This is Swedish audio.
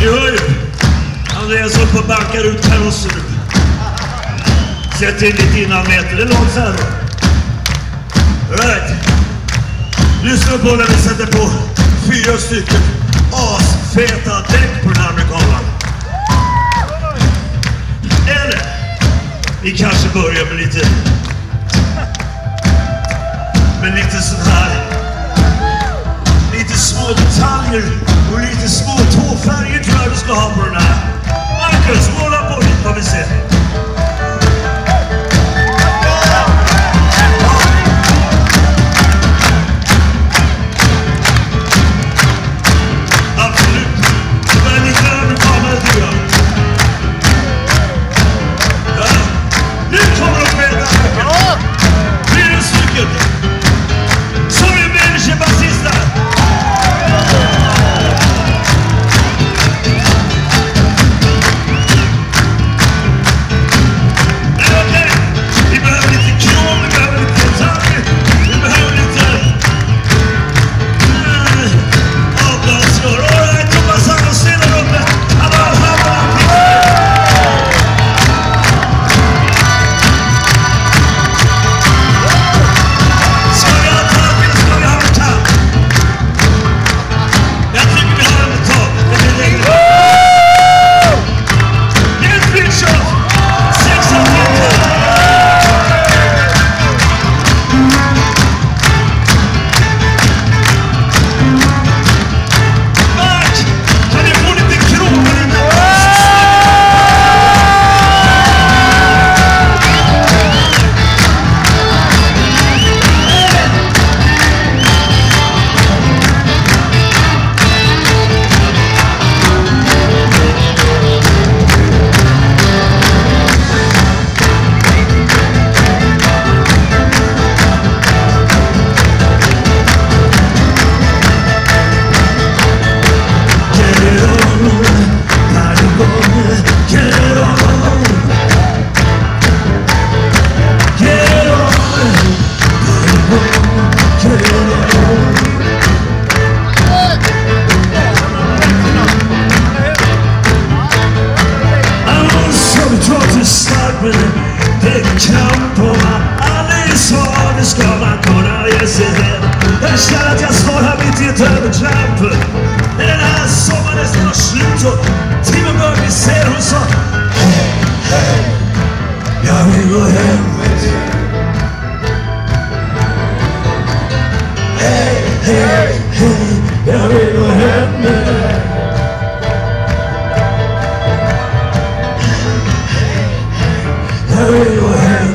Ni hör ju. Andreas håller på och bankar ut karossen nu. Sätt in lite innanmäte. Det är långt så här då. Right. Lyssna på när vi sätter på fyra stycken asfeta däck på den här amerikanen. Eller, vi kanske börjar med lite med lite sån här små detaljer och lite små tåfärger tror jag du ska ha på den här. Marcus, måla på lite vad vi ser. shot at your small habit, you turn jump. And then I saw my there's no shoot. Timmy Hey, hey, yeah, we go with you. Hey, hey, hey, yeah, we go you. Yeah, we.